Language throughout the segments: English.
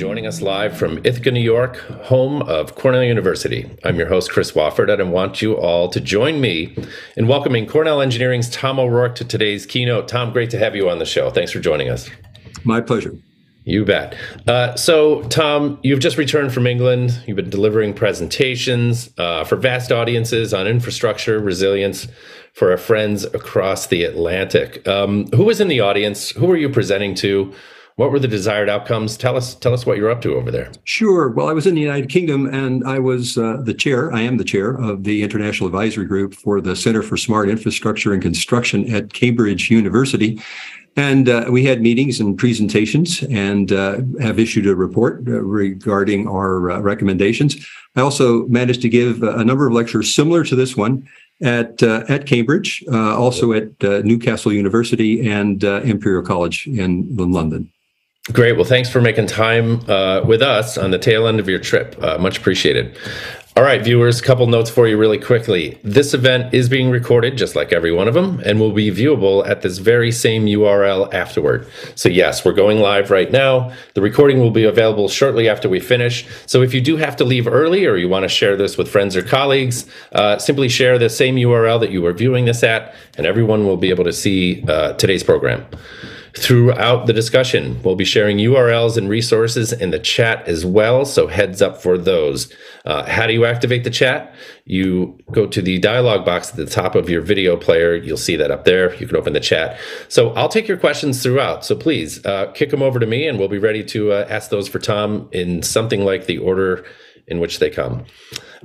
joining us live from Ithaca, New York, home of Cornell University. I'm your host, Chris Wofford, and I want you all to join me in welcoming Cornell Engineering's Tom O'Rourke to today's keynote. Tom, great to have you on the show. Thanks for joining us. My pleasure. You bet. Uh, so, Tom, you've just returned from England. You've been delivering presentations uh, for vast audiences on infrastructure resilience for our friends across the Atlantic. Um, who was in the audience? Who were you presenting to? What were the desired outcomes? Tell us, tell us what you're up to over there. Sure. Well, I was in the United Kingdom, and I was uh, the chair. I am the chair of the International Advisory Group for the Center for Smart Infrastructure and Construction at Cambridge University. And uh, we had meetings and presentations and uh, have issued a report uh, regarding our uh, recommendations. I also managed to give a number of lectures similar to this one at uh, at Cambridge, also at Newcastle University and Imperial College in, in London. Great. Well, thanks for making time uh, with us on the tail end of your trip. Uh, much appreciated. All right, viewers, a couple notes for you really quickly. This event is being recorded, just like every one of them, and will be viewable at this very same URL afterward. So, yes, we're going live right now. The recording will be available shortly after we finish. So, if you do have to leave early or you want to share this with friends or colleagues, uh, simply share the same URL that you were viewing this at, and everyone will be able to see uh, today's program throughout the discussion. We'll be sharing URLs and resources in the chat as well, so heads up for those. Uh, how do you activate the chat? You go to the dialog box at the top of your video player. You'll see that up there. You can open the chat. So I'll take your questions throughout. So please uh, kick them over to me, and we'll be ready to uh, ask those for Tom in something like the order in which they come.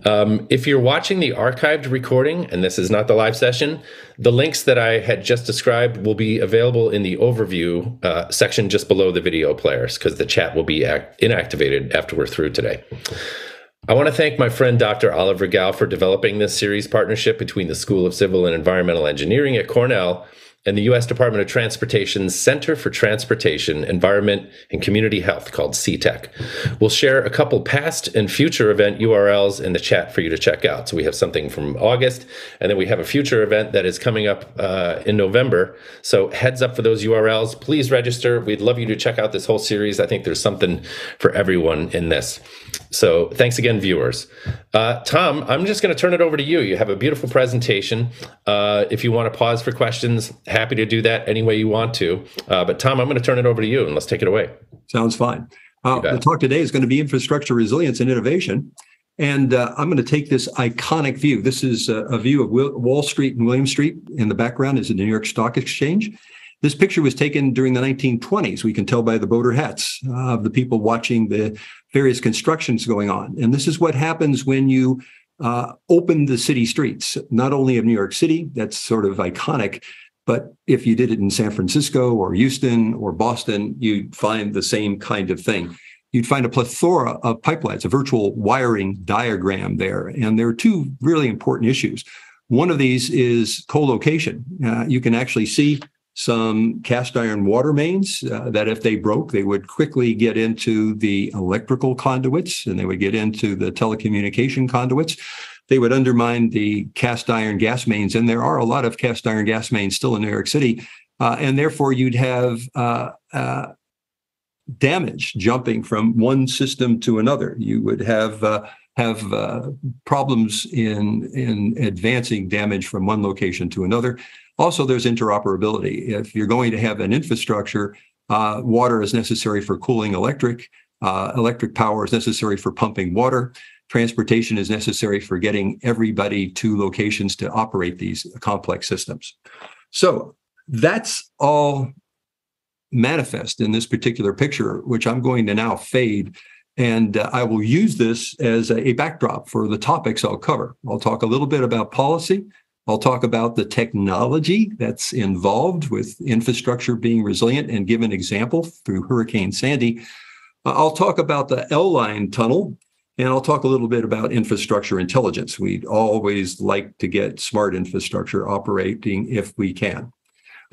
Um, if you're watching the archived recording, and this is not the live session, the links that I had just described will be available in the overview uh, section just below the video players because the chat will be act- inactivated after we're through today. I want to thank my friend Dr. Oliver Gao for developing this series partnership between the School of Civil and Environmental Engineering at Cornell and the U.S. Department of Transportation's Center for Transportation, Environment, and Community Health, called CTEC. We'll share a couple past and future event URLs in the chat for you to check out. So we have something from August, and then we have a future event that is coming up uh, in November. So heads up for those URLs. Please register. We'd love you to check out this whole series. I think there's something for everyone in this. So thanks again, viewers. Uh, Tom, I'm just going to turn it over to you. You have a beautiful presentation. Uh, if you want to pause for questions, happy to do that any way you want to. Uh, but Tom, I'm going to turn it over to you and let's take it away. Sounds fine. Uh, the talk today is going to be infrastructure resilience and innovation. And uh, I'm going to take this iconic view. This is a, a view of Wall Street and William Street. In the background is the New York Stock Exchange. This picture was taken during the 1920s. We can tell by the boater hats uh, of the people watching the various constructions going on. And this is what happens when you uh, open the city streets, not only of New York City, that's sort of iconic, but if you did it in San Francisco or Houston or Boston, you'd find the same kind of thing. You'd find a plethora of pipelines, a virtual wiring diagram there. And there are two really important issues. One of these is co-location. Uh, you can actually see some cast iron water mains uh, that if they broke, they would quickly get into the electrical conduits and they would get into the telecommunication conduits they would undermine the cast iron gas mains. And there are a lot of cast iron gas mains still in New York City. Uh, and therefore, you'd have uh, uh, damage jumping from one system to another. You would have uh, have uh, problems in in advancing damage from one location to another. Also, there's interoperability. If you're going to have an infrastructure, uh, water is necessary for cooling electric. electric power is necessary for pumping water transportation is necessary for getting everybody to locations to operate these complex systems. So that's all manifest in this particular picture, which I'm going to now fade. And uh, I will use this as a, a backdrop for the topics I'll cover. I'll talk a little bit about policy. I'll talk about the technology that's involved with infrastructure being resilient and give an example through Hurricane Sandy. I'll talk about the L line tunnel and I'll talk a little bit about infrastructure intelligence. We'd always like to get smart infrastructure operating if we can.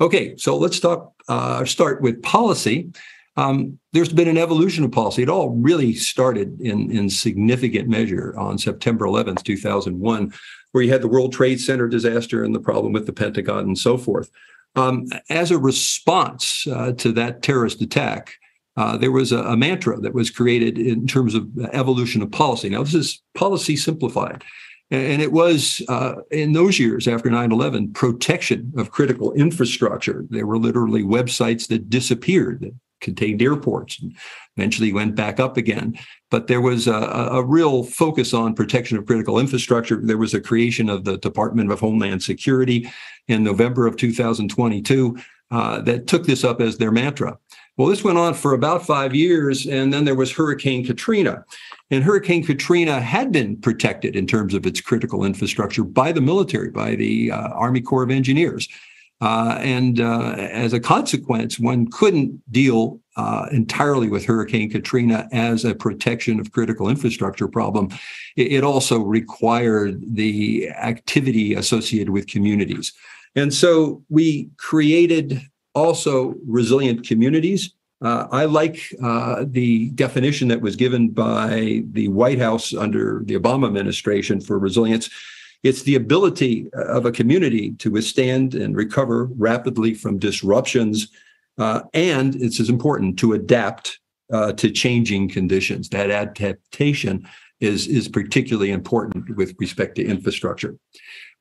Okay, so let's talk, uh, start with policy. Um, there's been an evolution of policy. It all really started in, in significant measure on September 11th, 2001, where you had the World Trade Center disaster and the problem with the Pentagon and so forth. Um, as a response uh, to that terrorist attack, uh, there was a, a, mantra that was created in terms of evolution of policy. Now, this is policy simplified. And it was uh, in those years after 9 11, protection of critical infrastructure. There were literally websites that disappeared that contained airports and eventually went back up again. But there was a, a, real focus on protection of critical infrastructure. There was a creation of the Department of Homeland Security in November of 2022 uh, that took this up as their mantra. Well, this went on for about five years, and then there was Hurricane Katrina. And Hurricane Katrina had been protected in terms of its critical infrastructure by the military, by the uh, Army Corps of Engineers. Uh, and uh, as a consequence, one couldn't deal uh, entirely with Hurricane Katrina as a protection of critical infrastructure problem. It, it also required the activity associated with communities. And so we created also resilient communities. Uh, I like uh, the definition that was given by the White House under the Obama administration for resilience. It's the ability of a community to withstand and recover rapidly from disruptions. Uh, and it's as important to adapt uh, to changing conditions. That adaptation is, is particularly important with respect to infrastructure.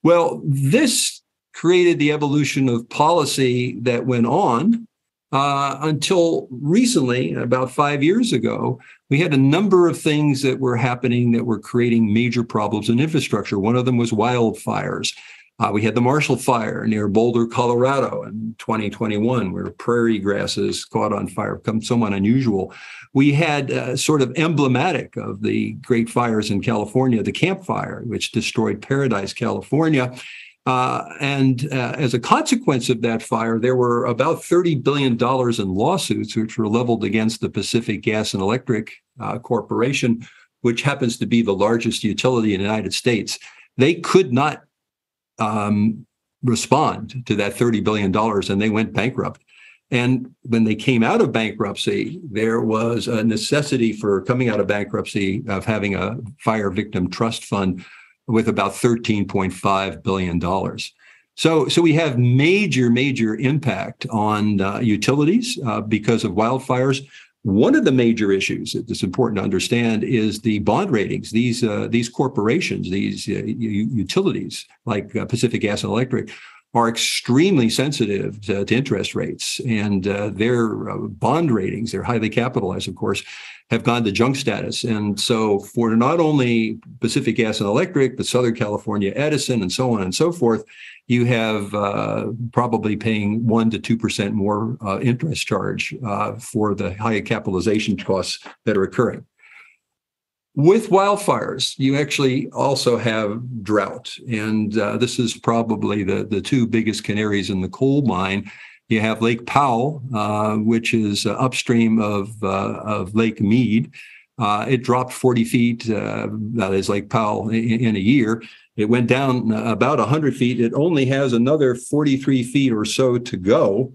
Well, this created the evolution of policy that went on uh, until recently, about five years ago, we had a number of things that were happening that were creating major problems in infrastructure. One of them was wildfires. Uh, we had the Marshall Fire near Boulder, Colorado in 2021, where prairie grasses caught on fire, become somewhat unusual. We had uh, sort of emblematic of the great fires in California, the Camp Fire, which destroyed Paradise, California. Uh, and uh, as a consequence of that fire, there were about $30 billion in lawsuits, which were leveled against the Pacific Gas and Electric uh, Corporation, which happens to be the largest utility in the United States. They could not um, respond to that $30 billion and they went bankrupt. And when they came out of bankruptcy, there was a necessity for coming out of bankruptcy of having a fire victim trust fund with about $13.5 billion. So, so we have major, major impact on uh, utilities uh, because of wildfires. One of the major issues that's important to understand is the bond ratings. These uh, these corporations, these uh, utilities like uh, Pacific Gas and Electric, are extremely sensitive to, to interest rates, and uh, their bond ratings, they're highly capitalized, of course, have gone to junk status. And so, for not only Pacific Gas and Electric, but Southern California Edison, and so on and so forth, you have uh, probably paying one to two percent more uh, interest charge uh, for the high capitalization costs that are occurring. With wildfires, you actually also have drought. And uh, this is probably the, the two biggest canaries in the coal mine. You have Lake Powell, uh, which is uh, upstream of, uh, of Lake Mead. Uh, it dropped 40 feet, that is Lake Powell, in, in, a year. It went down about 100 feet. It only has another 43 feet or so to go.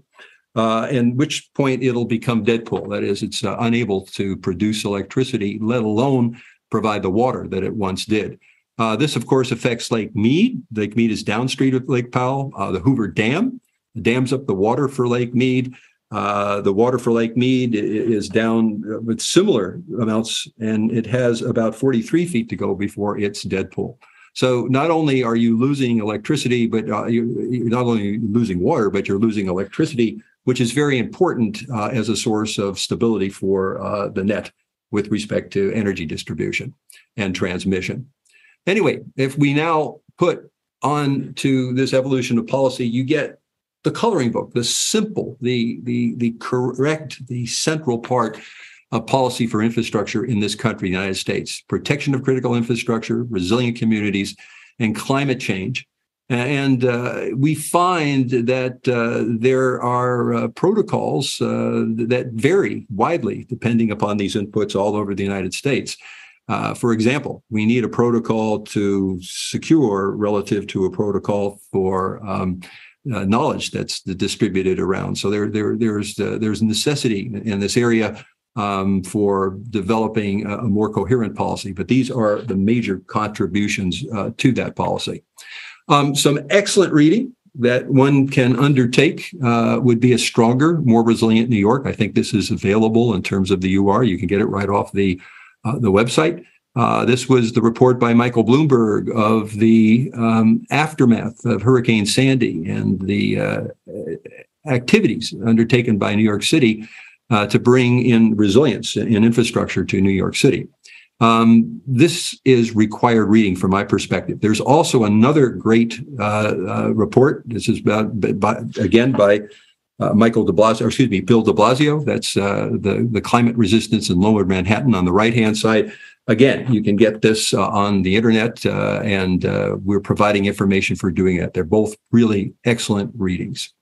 Uh, and which point it'll become dead pool. That is, it's uh, unable to produce electricity, let alone provide the water that it once did. Uh, this, of course, affects Lake Mead. Lake Mead is downstream of Lake Powell. The Hoover Dam dams up the water for Lake Mead. Uh, the water for Lake Mead is down with similar amounts, and it has about 43 feet to go before it's dead pool. So not only are you losing electricity, but uh, you, are not only losing water, but you're losing electricity which is very important uh, as a source of stability for uh, the net with respect to energy distribution and transmission. Anyway, if we now put on to this evolution of policy, you get the coloring book, the simple, the the the correct, the central part of policy for infrastructure in this country, the United States: protection of critical infrastructure, resilient communities, and climate change. And uh, we find that uh, there are uh, protocols uh, that vary widely depending upon these inputs all over the United States. Uh, for example, we need a protocol to secure relative to a protocol for um, uh, knowledge that's distributed around. So there, there, there's there's necessity in this area um, for developing a, more coherent policy. But these are the major contributions to that policy. Um, some excellent reading that one can undertake uh, would be a stronger, more resilient New York. I think this is available in terms of the UR. You can get it right off the uh, the website. Uh, this was the report by Michael Bloomberg of the um, aftermath of Hurricane Sandy and the uh, activities undertaken by New York City uh, to bring in resilience in infrastructure to New York City. Um, this is required reading from my perspective. There's also another great uh, uh, report. This is about, by, again by uh, Michael de Blasio, excuse me, Bill de Blasio. That's uh, the, the climate resistance in lower Manhattan on the right hand side. Again, you can get this uh, on the internet, uh, and we're providing information for doing that. They're both really excellent readings.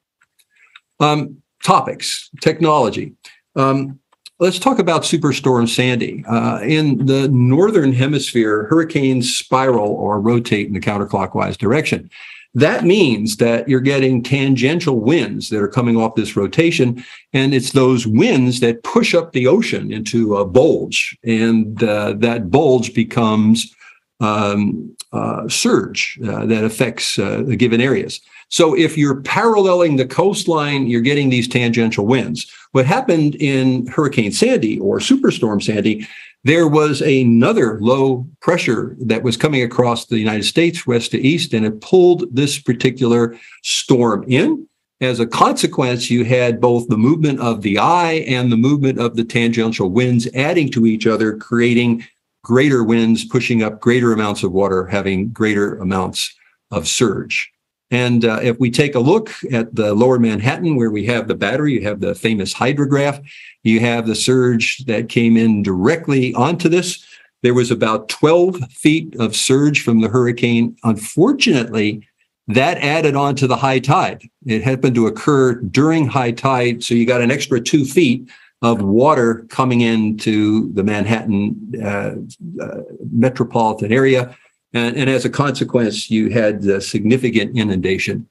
Um, topics, technology. Um, let's talk about Superstorm Sandy. Uh, in the northern hemisphere, hurricanes spiral or rotate in the counterclockwise direction. That means that you're getting tangential winds that are coming off this rotation, and it's those winds that push up the ocean into a bulge, and uh, that bulge becomes um, uh, surge uh, that affects uh, the given areas. So if you're paralleling the coastline, you're getting these tangential winds. What happened in Hurricane Sandy or Superstorm Sandy, there was another low pressure that was coming across the United States, west to east, and it pulled this particular storm in. As a consequence, you had both the movement of the eye and the movement of the tangential winds adding to each other, creating greater winds, pushing up greater amounts of water, having greater amounts of surge. And uh, if we take a look at the lower Manhattan, where we have the battery, you have the famous hydrograph, you have the surge that came in directly onto this. There was about 12 feet of surge from the hurricane. Unfortunately, that added on to the high tide. It happened to occur during high tide. So you got an extra two feet of water coming into the Manhattan uh, uh, metropolitan area and, and as a consequence, you had significant inundation.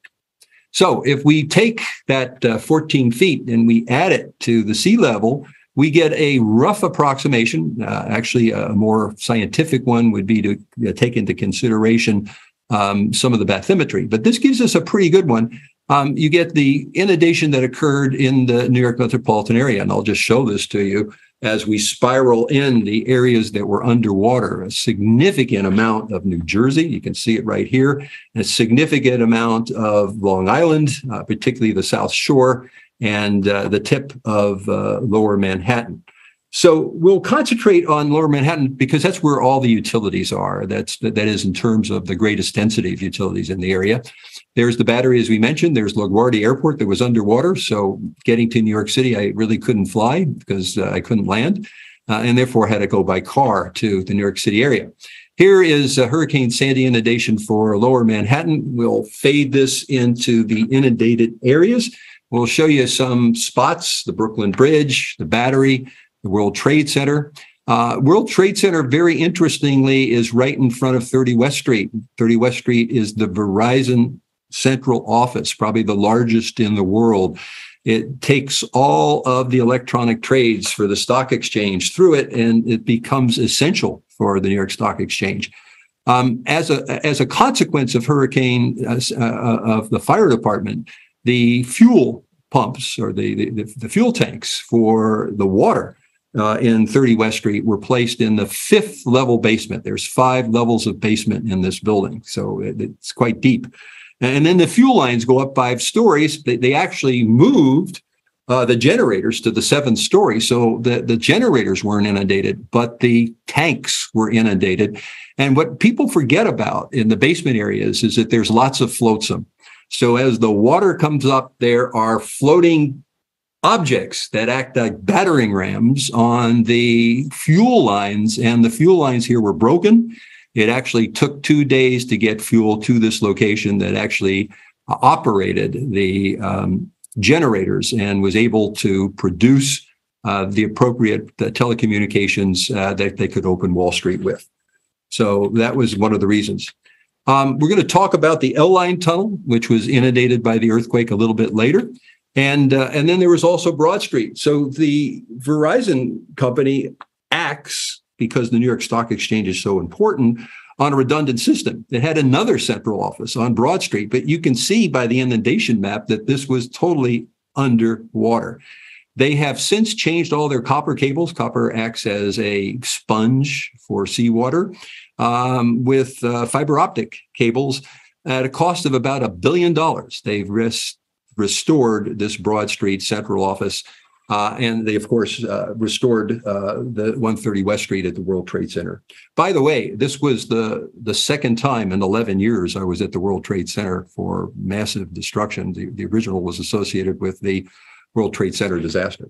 So if we take that uh, 14 feet and we add it to the sea level, we get a rough approximation. Uh, actually, a more scientific one would be to uh, take into consideration um, some of the bathymetry, but this gives us a pretty good one. Um, you get the inundation that occurred in the New York metropolitan area, and I'll just show this to you as we spiral in the areas that were underwater. A significant amount of New Jersey, you can see it right here, a significant amount of Long Island, uh, particularly the South Shore, and uh, the tip of uh, Lower Manhattan. So we'll concentrate on Lower Manhattan because that's where all the utilities are. That's that is in terms of the greatest density of utilities in the area. There's the battery, as we mentioned. There's LaGuardia Airport that was underwater. So getting to New York City, I really couldn't fly because uh, I couldn't land, uh, and therefore had to go by car to the New York City area. Here is a Hurricane Sandy inundation for Lower Manhattan. We'll fade this into the inundated areas. We'll show you some spots: the Brooklyn Bridge, the Battery, the World Trade Center. Uh, World Trade Center, very interestingly, is right in front of 30 West Street. 30 West Street is the Verizon central office, probably the largest in the world. It takes all of the electronic trades for the stock exchange through it, and it becomes essential for the New York Stock Exchange. Um, as a as a consequence of hurricane uh, uh, of the fire department, the fuel pumps or the, the, the fuel tanks for the water uh, in 30 West Street were placed in the fifth level basement. There's five levels of basement in this building, so it, it's quite deep. And then the fuel lines go up five stories. They, they actually moved uh, the generators to the seventh story. So the, the generators weren't inundated, but the tanks were inundated. And what people forget about in the basement areas is that there's lots of flotsam. So as the water comes up, there are floating objects that act like battering rams on the fuel lines. And the fuel lines here were broken. It actually took two days to get fuel to this location that actually operated the um, generators and was able to produce uh, the appropriate uh, telecommunications uh, that they could open Wall Street with. So that was one of the reasons. Um, we're going to talk about the L line tunnel, which was inundated by the earthquake a little bit later. And, uh, and then there was also Broad Street. So the Verizon company acts because the New York Stock Exchange is so important on a redundant system. It had another central office on Broad Street, but you can see by the inundation map that this was totally underwater. They have since changed all their copper cables. Copper acts as a sponge for seawater um, with uh, fiber optic cables at a cost of about a billion dollars. They've res- restored this Broad Street central office uh, and they, of course, uh, restored uh, the 130 West Street at the World Trade Center. By the way, this was the, the second time in 11 years I was at the World Trade Center for massive destruction. The, the original was associated with the World Trade Center disaster.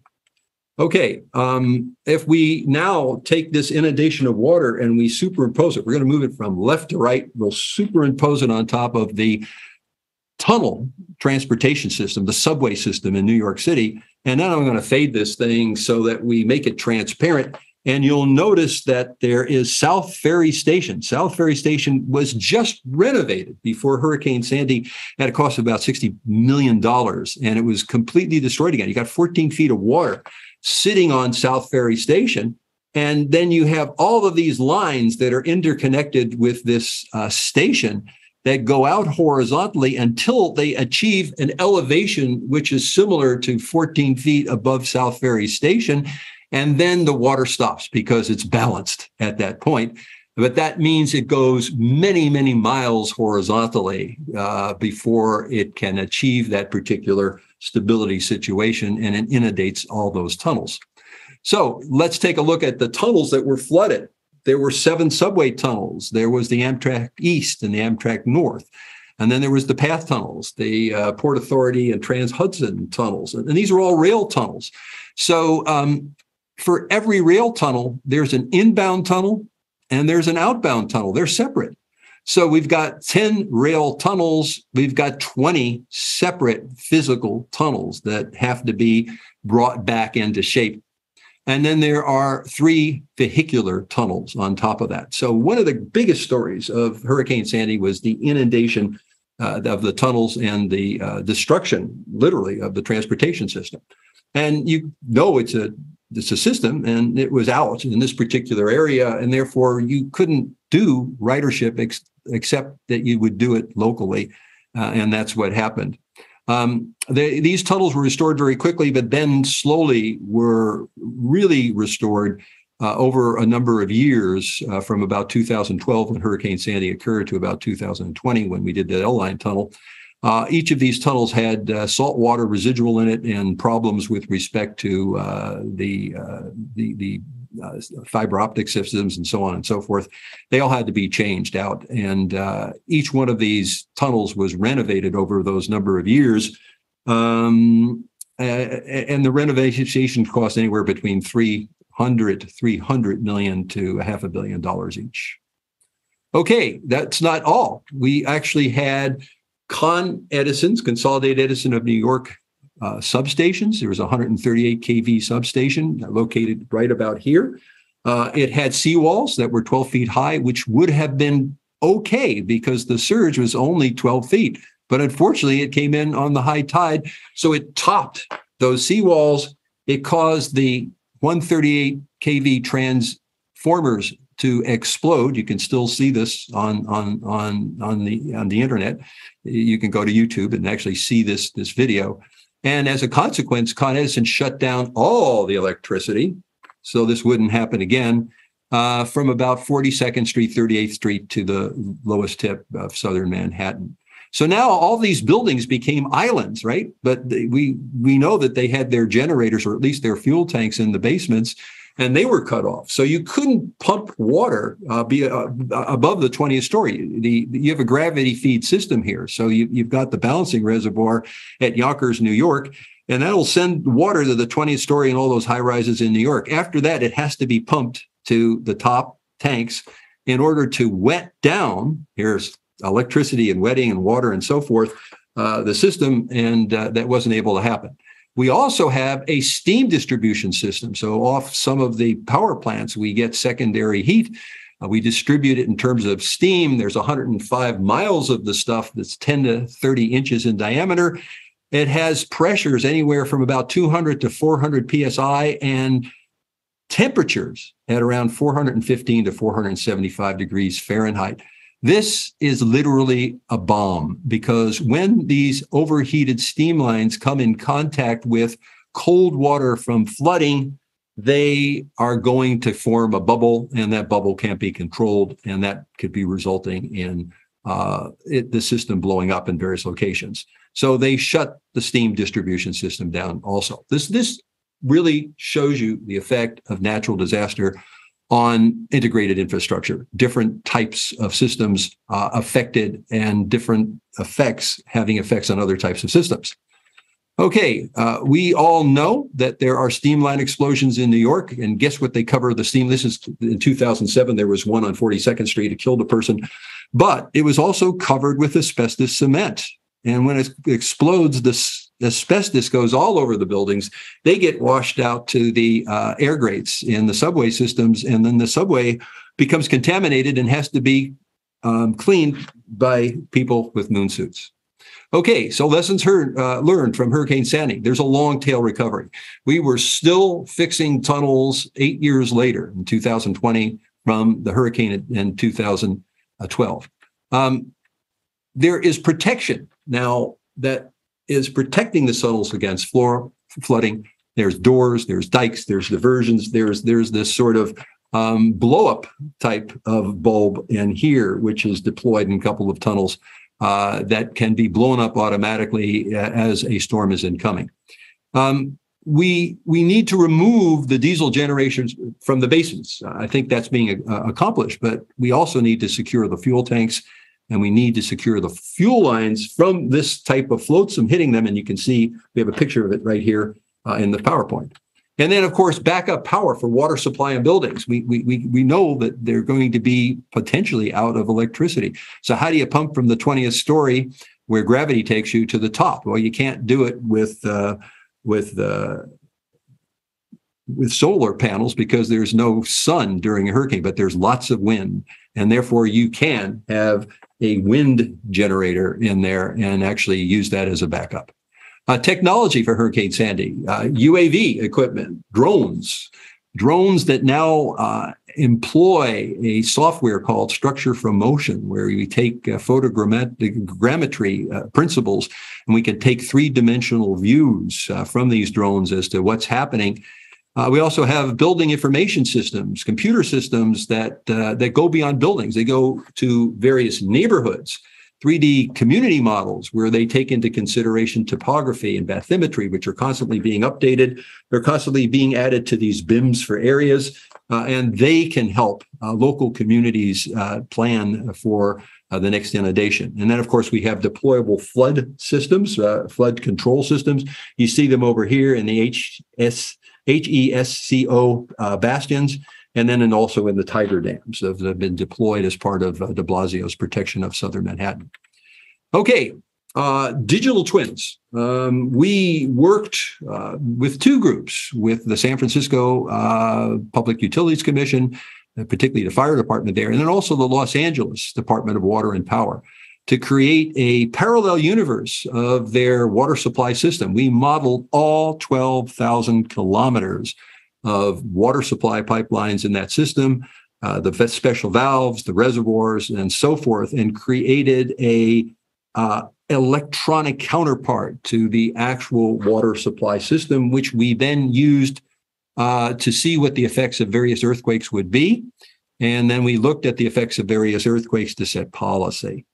Okay, um, if we now take this inundation of water and we superimpose it, we're going to move it from left to right. We'll superimpose it on top of the tunnel transportation system, the subway system in New York City. And then I'm going to fade this thing so that we make it transparent. And you'll notice that there is South Ferry Station. South Ferry Station was just renovated before Hurricane Sandy at a cost of about $60 million. And it was completely destroyed again. You got 14 feet of water sitting on South Ferry Station. And then you have all of these lines that are interconnected with this uh, station that go out horizontally until they achieve an elevation which is similar to 14 feet above South Ferry Station. And then the water stops because it's balanced at that point. But that means it goes many, many miles horizontally uh, before it can achieve that particular stability situation and it inundates all those tunnels. So let's take a look at the tunnels that were flooded. There were seven subway tunnels. There was the Amtrak East and the Amtrak North. And then there was the path tunnels, the uh, Port Authority and Trans Hudson tunnels. And, these are all rail tunnels. So um, for every rail tunnel, there's an inbound tunnel and there's an outbound tunnel. They're separate. So we've got 10 rail tunnels. We've got 20 separate physical tunnels that have to be brought back into shape and then there are three vehicular tunnels on top of that. So, one of the biggest stories of Hurricane Sandy was the inundation uh, of the tunnels and the uh, destruction, literally, of the transportation system. And you know it's a it's a system, and it was out in this particular area, and therefore you couldn't do ridership ex- except that you would do it locally, uh, and that's what happened. Um, they, these tunnels were restored very quickly, but then slowly were really restored uh, over a number of years uh, from about 2012 when Hurricane Sandy occurred to about 2020 when we did the L line tunnel. Uh, each of these tunnels had uh, salt water residual in it and problems with respect to uh, the, uh, the, the uh, fiber optic systems and so on and so forth. They all had to be changed out. And uh, each one of these tunnels was renovated over those number of years. Um, and the renovation cost anywhere between 300 to 300 million to a half a billion dollars each. Okay, that's not all. We actually had Con Edison's, Consolidated Edison of New York, uh, substations. There was a 138 kV substation located right about here. Uh, it had seawalls that were 12 feet high, which would have been okay because the surge was only 12 feet. But unfortunately, it came in on the high tide. So it topped those seawalls. It caused the 138 kV transformers to explode. You can still see this on on on on the on the internet. You can go to YouTube and actually see this this video. And as a consequence, Con Edison shut down all the electricity. So this wouldn't happen again uh, from about 42nd Street, 38th Street to the lowest tip of southern Manhattan. So now all these buildings became islands, right? But they, we we know that they had their generators or at least their fuel tanks in the basements and they were cut off. So you couldn't pump water uh, be, uh, above the 20th story. The, you have a gravity feed system here. So you, you've got the balancing reservoir at Yonkers, New York, and that'll send water to the 20th story and all those high rises in New York. After that, it has to be pumped to the top tanks in order to wet down. Here's electricity and wetting and water and so forth. Uh, the system, and uh, that wasn't able to happen. We also have a steam distribution system. So, off some of the power plants, we get secondary heat. Uh, we distribute it in terms of steam. There's 105 miles of the stuff that's 10 to 30 inches in diameter. It has pressures anywhere from about 200 to 400 psi and temperatures at around 415 to 475 degrees Fahrenheit. This is literally a bomb because when these overheated steam lines come in contact with cold water from flooding, they are going to form a bubble, and that bubble can't be controlled, and that could be resulting in uh, it, the system blowing up in various locations. So they shut the steam distribution system down. Also, this this really shows you the effect of natural disaster on integrated infrastructure, different types of systems uh, affected, and different effects having effects on other types of systems. Okay, uh, we all know that there are steam line explosions in New York, and guess what they cover the steam? This is in 2007. There was one on 42nd Street. It killed a person, but it was also covered with asbestos cement. And when it explodes, this asbestos goes all over the buildings. They get washed out to the uh, air grates in the subway systems, and then the subway becomes contaminated and has to be um, cleaned by people with moon suits. Okay, so lessons heard, uh, learned from Hurricane Sandy. There's a long tail recovery. We were still fixing tunnels eight years later in 2020 from the hurricane in 2012. Um, there is protection now that is protecting the tunnels against floor flooding. There's doors, there's dikes, there's diversions, there's there's this sort of um, blow up type of bulb in here, which is deployed in a couple of tunnels uh, that can be blown up automatically uh, as a storm is incoming. Um, we we need to remove the diesel generations from the basins. I think that's being uh, accomplished, but we also need to secure the fuel tanks, and we need to secure the fuel lines from this type of flotsam hitting them. And you can see we have a picture of it right here uh, in the PowerPoint. And then, of course, backup power for water supply in buildings. We, we, we, we know that they're going to be potentially out of electricity. So, how do you pump from the 20th story where gravity takes you to the top? Well, you can't do it with, uh, with, uh, with solar panels because there's no sun during a hurricane, but there's lots of wind. And therefore, you can have a wind generator in there and actually use that as a backup uh, technology for Hurricane Sandy, uh, UAV equipment, drones, drones that now uh, employ a software called Structure from Motion, where we take uh, photogrammetry uh, principles and we can take three dimensional views uh, from these drones as to what's happening. Uh, we also have building information systems, computer systems that uh, that go beyond buildings. They go to various neighborhoods 3D community models where they take into consideration topography and bathymetry, which are constantly being updated. They're constantly being added to these BIMs for areas, uh, and they can help uh, local communities uh, plan for uh, the next inundation. And then, of course, we have deployable flood systems, flood control systems. You see them over here in the HS, HESCO uh, bastions and then and also in the Tiger dams that have been deployed as part of uh, de Blasio's protection of southern Manhattan. Okay, uh, digital twins. Um, we worked uh, with two groups, with the San Francisco uh, Public Utilities Commission, uh, particularly the fire department there, and then also the Los Angeles Department of Water and Power to create a parallel universe of their water supply system. We modeled all 12,000 kilometers of water supply pipelines in that system, uh, the special valves, the reservoirs, and so forth, and created a uh, electronic counterpart to the actual water supply system, which we then used uh, to see what the effects of various earthquakes would be. And then we looked at the effects of various earthquakes to set policy.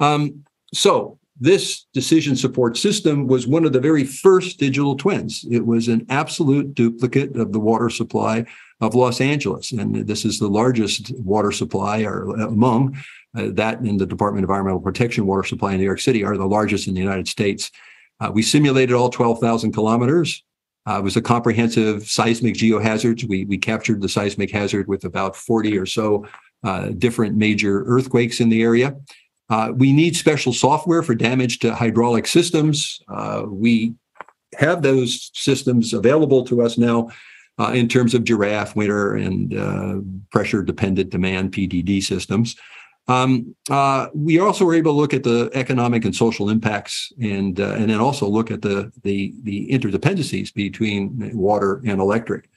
Um, so this decision support system was one of the very first digital twins. It was an absolute duplicate of the water supply of Los Angeles. And this is the largest water supply or among uh, that in the Department of Environmental Protection water supply in New York City are the largest in the United States. Uh, we simulated all 12,000 kilometers. Uh, it was a comprehensive seismic geohazards. We, we captured the seismic hazard with about 40 or so uh, different major earthquakes in the area. Uh, we need special software for damage to hydraulic systems. Uh, we have those systems available to us now uh, in terms of GIRAFFE, WNTR, and uh, pressure dependent demand PDD systems. Um, uh, we also were able to look at the economic and social impacts, and uh, and then also look at the the the interdependencies between water and electric.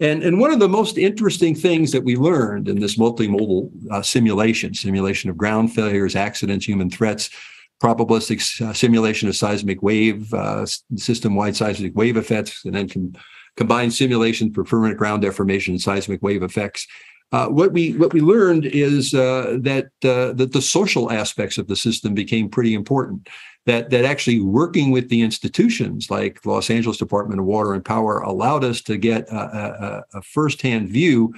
And, and one of the most interesting things that we learned in this multimodal uh, simulation, simulation of ground failures, accidents, human threats, probabilistic uh, simulation of seismic wave, uh, system-wide seismic wave effects, and then com- combined simulation for permanent ground deformation and seismic wave effects. Uh, what we what we learned is uh, that uh, that the social aspects of the system became pretty important. That that actually working with the institutions like Los Angeles Department of Water and Power allowed us to get a, a, a firsthand view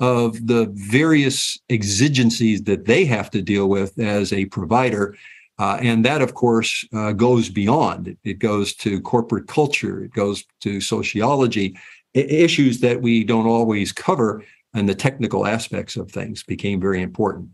of the various exigencies that they have to deal with as a provider uh, and that, of course, uh, goes beyond. It, it, goes to corporate culture. It goes to sociology, issues that we don't always cover, and the technical aspects of things became very important.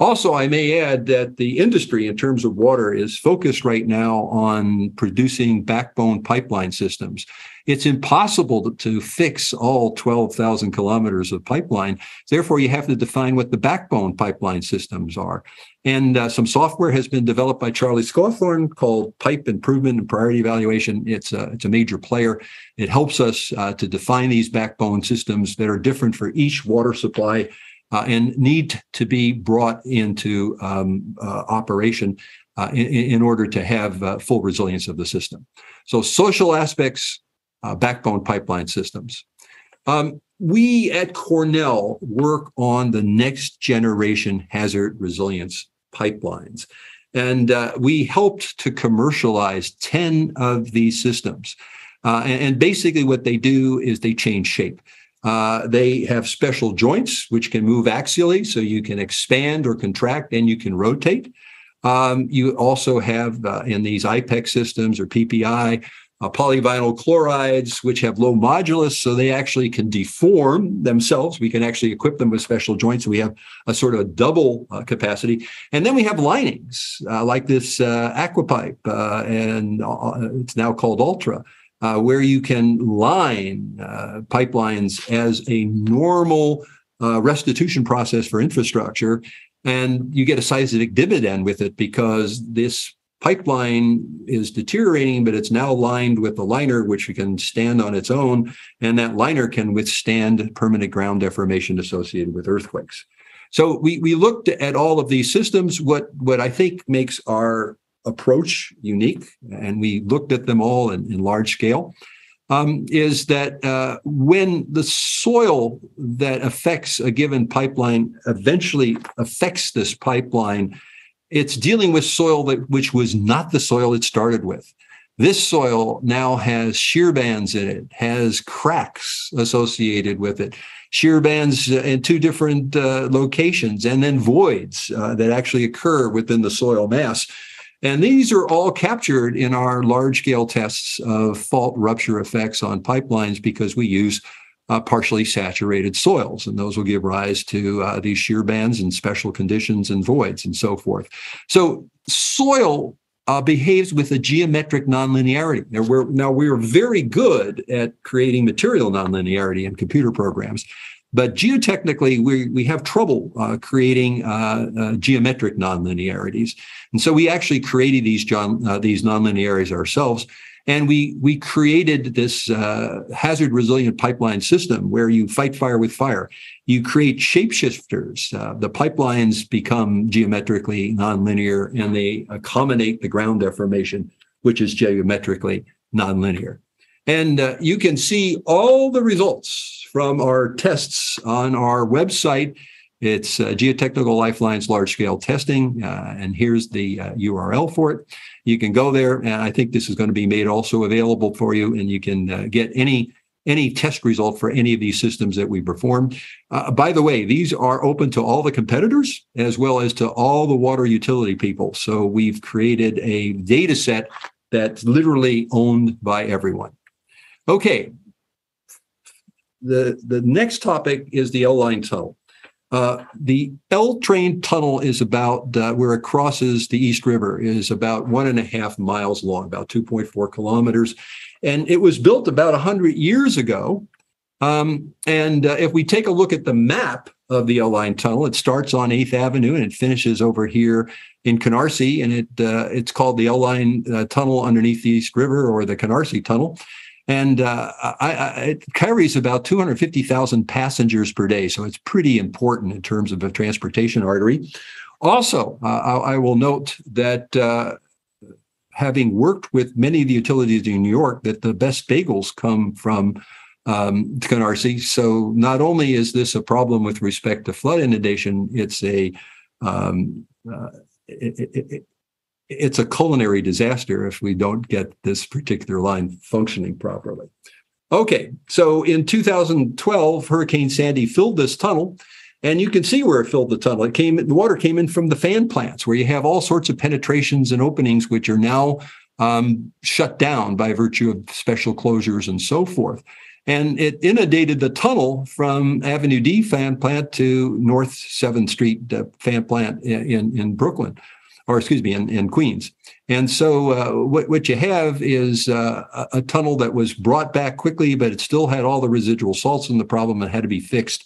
Also, I may add that the industry, in terms of water, is focused right now on producing backbone pipeline systems. It's impossible to, fix all 12,000 kilometers of pipeline. Therefore, you have to define what the backbone pipeline systems are. And uh, some software has been developed by Charlie Scawthorn called Pipe Improvement and Priority Evaluation. It's a, it's a major player. It helps us uh, to define these backbone systems that are different for each water supply uh, and need to be brought into um, uh, operation uh, in, in, order to have uh, full resilience of the system. So, social aspects, uh, backbone pipeline systems. Um, we at Cornell work on the next generation hazard resilience pipelines. And uh, we helped to commercialize 10 of these systems. and, and basically, what they do is they change shape. Uh, they have special joints which can move axially, so you can expand or contract and you can rotate. Um, you also have uh, in these IPEX systems or PPI uh, polyvinyl chlorides, which have low modulus, so they actually can deform themselves. We can actually equip them with special joints. So we have a sort of double uh, capacity. And then we have linings uh, like this uh, Aquapipe, uh, and it's now called Ultra uh, where you can line uh, pipelines as a normal uh, restitution process for infrastructure. And you get a seismic dividend with it because this pipeline is deteriorating, but it's now lined with a liner which can stand on its own. And that liner can withstand permanent ground deformation associated with earthquakes. So we, we looked at all of these systems. What, what I think makes our approach unique, and we looked at them all in, in large scale, um, is that uh, when the soil that affects a given pipeline eventually affects this pipeline, it's dealing with soil that which was not the soil it started with. This soil now has shear bands in it, has cracks associated with it, shear bands in two different uh, locations, and then voids uh, that actually occur within the soil mass. And these are all captured in our large scale tests of fault rupture effects on pipelines because we use uh, partially saturated soils, and those will give rise to uh, these shear bands and special conditions and voids and so forth. So, soil uh, behaves with a geometric nonlinearity. Now we're now we're very good at creating material nonlinearity in computer programs, but geotechnically, we, we have trouble uh, creating uh, uh, geometric nonlinearities. And so we actually created these, John, uh, these nonlinearities ourselves. And we, we created this uh, hazard resilient pipeline system where you fight fire with fire. You create shapeshifters. Uh, the pipelines become geometrically nonlinear and they accommodate the ground deformation, which is geometrically nonlinear. And you can see all the results from our tests on our website. It's uh, Geotechnical Lifelines Large Scale Testing, uh, and here's the uh, URL for it. You can go there, and I think this is going to be made also available for you, and you can uh, get any any test result for any of these systems that we perform. Uh, by the way, these are open to all the competitors as well as to all the water utility people. So we've created a data set that's literally owned by everyone. Okay, the, the next topic is the L line tunnel. Uh, the L train tunnel is about uh, where it crosses the East River is about one and a half miles long, about 2.4 kilometers. And it was built about 100 years ago. Um, and uh, if we take a look at the map of the L line tunnel, it starts on 8th Avenue and it finishes over here in Canarsie. And it uh, it's called the L line uh, tunnel underneath the East River or the Canarsie tunnel. And uh, I, I, carries about 250,000 passengers per day. So it's pretty important in terms of a transportation artery. Also, uh, I, I, will note that uh, having worked with many of the utilities in New York, that the best bagels come from um, Canarsie. So not only is this a problem with respect to flood inundation, it's a um, uh, it, it, it's a culinary disaster if we don't get this particular line functioning properly. Okay, so in 2012, Hurricane Sandy filled this tunnel, and you can see where it filled the tunnel. It came, the water came in from the fan plants, where you have all sorts of penetrations and openings, which are now um, shut down by virtue of special closures and so forth and it inundated the tunnel from Avenue D fan plant to North 7th Street uh, fan plant in, in Brooklyn, or excuse me, in, in Queens. And so uh, what, what you have is uh, a, tunnel that was brought back quickly, but it still had all the residual salts in the problem and had to be fixed.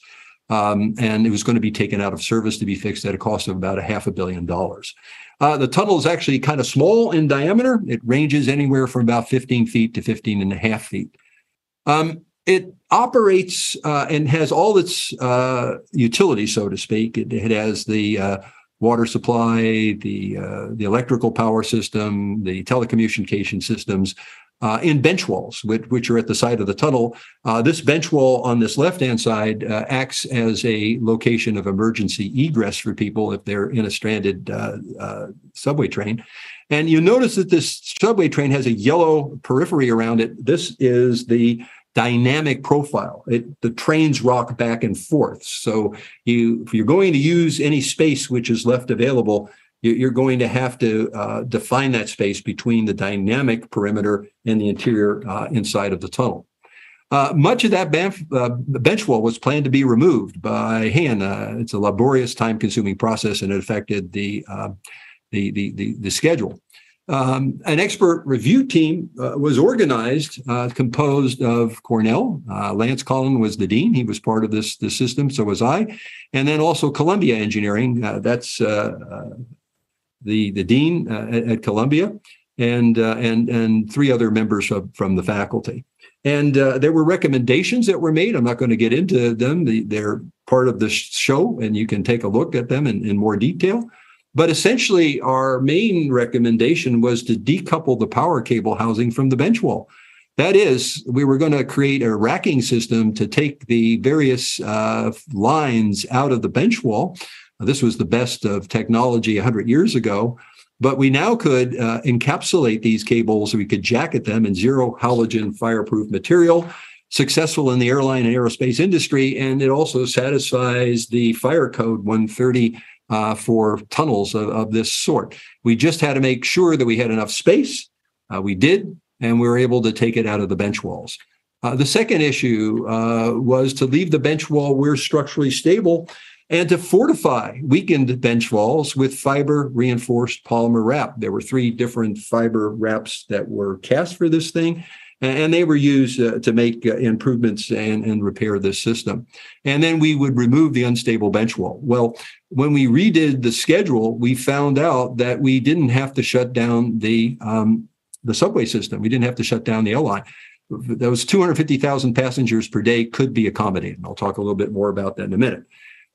Um, and it was going to be taken out of service to be fixed at a cost of about a half a billion dollars. Uh, the tunnel is actually kind of small in diameter. It ranges anywhere from about 15 feet to 15 and a half feet. Um, it operates uh, and has all its uh, utility, so to speak. It, it has the uh, water supply, the uh, the electrical power system, the telecommunication systems. Uh, in bench walls, which, which, are at the side of the tunnel. Uh, this bench wall on this left hand side acts as a location of emergency egress for people if they're in a stranded subway train. And you notice that this subway train has a yellow periphery around it. This is the dynamic profile. It, the trains rock back and forth. So you, if you're going to use any space which is left available, you're going to have to uh, define that space between the dynamic perimeter and the interior uh, inside of the tunnel. Uh, much of that bench, uh, bench wall was planned to be removed by hand. Uh, it's a laborious, time-consuming process, and it affected the, uh, the, the, the, the schedule. Um, an expert review team uh, was organized, uh, composed of Cornell. Uh, Lance Collins was the dean; he was part of this this system. So was I, and then also Columbia Engineering. Uh, that's uh, uh, the the dean at, at, Columbia, and and and three other members of, from the faculty. And there were recommendations that were made. I'm not going to get into them. The, they're part of the show, and you can take a look at them in, in more detail. But essentially, our main recommendation was to decouple the power cable housing from the bench wall. That is, we were going to create a racking system to take the various uh, lines out of the bench wall. This was the best of technology 100 years ago, but we now could uh, encapsulate these cables. We could jacket them in zero halogen fireproof material, successful in the airline and aerospace industry. And it also satisfies the fire code 130 uh, for tunnels of, of, this sort. We just had to make sure that we had enough space. Uh, we did, and we were able to take it out of the bench walls. Uh, the second issue uh, was to leave the bench wall where structurally stable and to fortify weakened bench walls with fiber reinforced polymer wrap. There were three different fiber wraps that were cast for this thing and they were used uh, to make uh, improvements and, and repair this system. And then we would remove the unstable bench wall. Well, when we redid the schedule, we found out that we didn't have to shut down the um, the subway system. We didn't have to shut down the L line. Those 250,000 passengers per day could be accommodated. I'll talk a little bit more about that in a minute.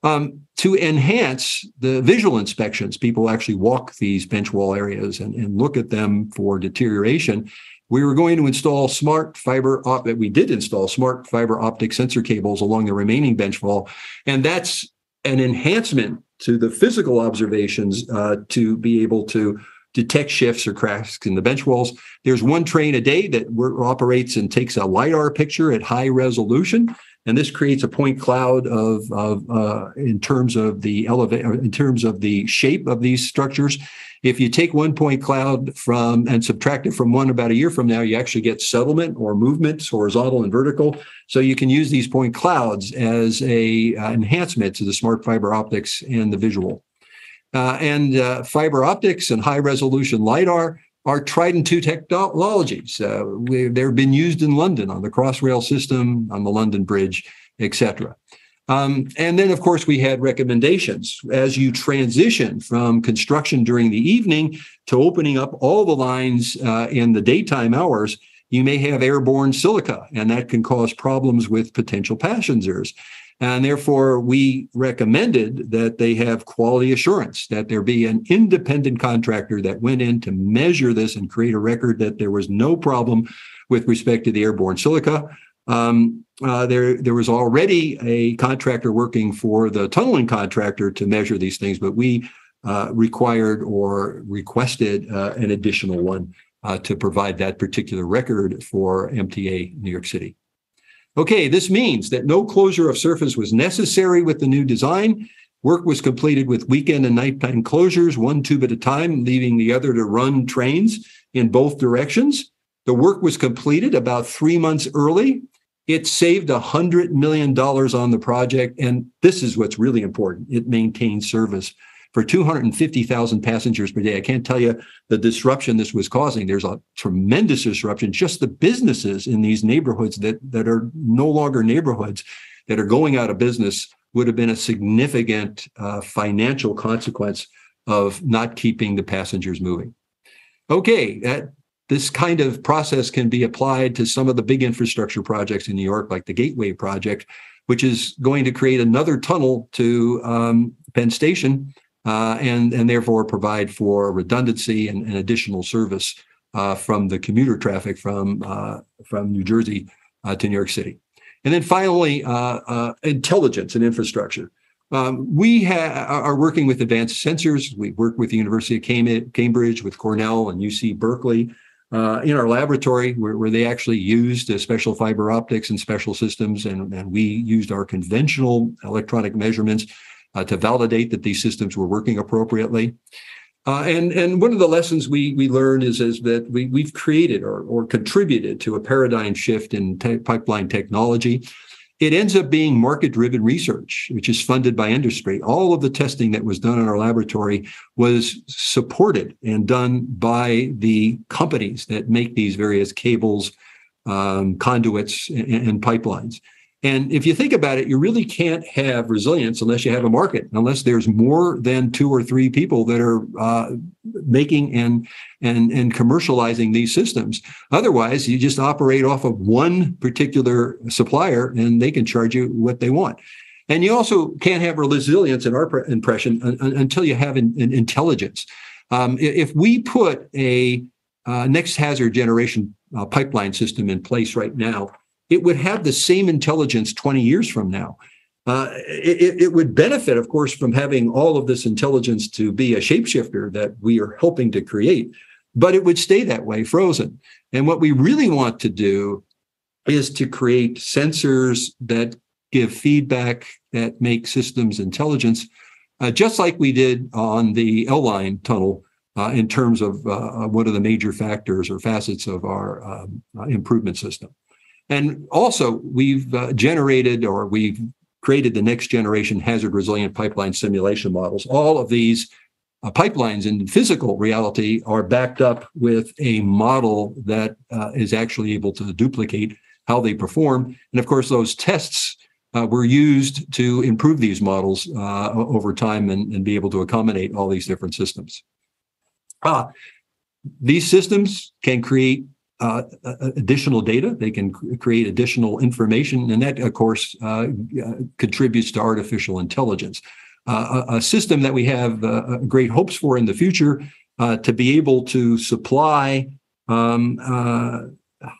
Um, to enhance the visual inspections, people actually walk these bench wall areas and, and look at them for deterioration we were going to install smart fiber optic. We did install smart fiber optic sensor cables along the remaining bench wall, and that's an enhancement to the physical observations uh, to be able to detect shifts or cracks in the bench walls. There's one train a day that operates and takes a lidar picture at high resolution, and this creates a point cloud of, of uh, in terms of the elevate in terms of the shape of these structures if you take one point cloud from and subtract it from one about a year from now, you actually get settlement or movements, horizontal and vertical. So you can use these point clouds as a uh, enhancement to the smart fiber optics and the visual. Uh, and uh, fiber optics and high resolution lidar are tried and true technologies. Uh, they've been used in London on the Crossrail system, on the London Bridge, etc. Um, and then, of course, we had recommendations as you transition from construction during the evening to opening up all the lines uh, in the daytime hours. you may have airborne silica, and that can cause problems with potential passengers. And therefore, we recommended that they have quality assurance, that there be an independent contractor that went in to measure this and create a record that there was no problem with respect to the airborne silica. Um, uh, there, there was already a contractor working for the tunneling contractor to measure these things, but we uh, required or requested uh, an additional one uh, to provide that particular record for MTA New York City. Okay, this means that no closure of surface was necessary with the new design. Work was completed with weekend and nighttime closures, one tube at a time, leaving the other to run trains in both directions. The work was completed about three months early. It saved $100 million on the project. And this is what's really important it maintained service for 250,000 passengers per day. I can't tell you the disruption this was causing. There's a tremendous disruption. Just the businesses in these neighborhoods that, that are no longer neighborhoods that are going out of business would have been a significant uh, financial consequence of not keeping the passengers moving. Okay, that this kind of process can be applied to some of the big infrastructure projects in New York, like the Gateway project, which is going to create another tunnel to um, Penn Station uh, and, and therefore provide for redundancy and, and additional service uh, from the commuter traffic from, uh, from New Jersey uh, to New York City. And then finally, uh, intelligence and infrastructure. Um, we ha- are working with advanced sensors. We work with the University of Cambridge, with Cornell and UC Berkeley. Uh, in our laboratory where, where they actually used uh, special fiber optics and special systems, and, and we used our conventional electronic measurements uh, to validate that these systems were working appropriately. Uh, and, and one of the lessons we, we learned is, is that we, we've created or, or contributed to a paradigm shift in te- pipeline technology. It ends up being market driven research, which is funded by industry. All of the testing that was done in our laboratory was supported and done by the companies that make these various cables, um, conduits, and, and pipelines. And if you think about it, you really can't have resilience unless you have a market, unless there's more than two or three people that are uh, making and and and commercializing these systems. Otherwise, you just operate off of one particular supplier, and they can charge you what they want. And you also can't have resilience, in our impression, until you have an, an intelligence. Um, if we put a uh, next hazard generation uh, pipeline system in place right now, it would have the same intelligence 20 years from now. Uh, it, it, would benefit, of course, from having all of this intelligence to be a shapeshifter that we are helping to create, but it would stay that way, frozen. And what we really want to do is to create sensors that give feedback that make systems intelligence, uh, just like we did on the L line tunnel. Uh, in terms of uh, what are the major factors or facets of our um, improvement system. And also, we've uh, generated or we've created the next generation hazard resilient pipeline simulation models. All of these uh, pipelines in physical reality are backed up with a model that uh, is actually able to duplicate how they perform. And of course, those tests uh, were used to improve these models uh, over time and, and, be able to accommodate all these different systems. Uh, these systems can create uh, additional data. They can create additional information, and that, of course, uh, uh contributes to artificial intelligence. Uh, a, a, system that we have uh, great hopes for in the future to be able to supply um,